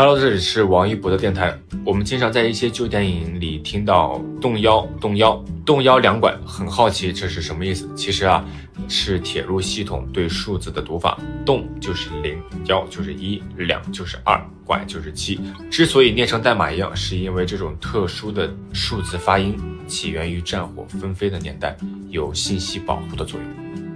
Hello，这里是王一博的电台。我们经常在一些旧电影里听到“动幺动幺动幺两拐”，很好奇这是什么意思。其实啊，是铁路系统对数字的读法，动就是零，幺就是一，两就是二，拐就是七。之所以念成代码一样，是因为这种特殊的数字发音起源于战火纷飞的年代，有信息保护的作用。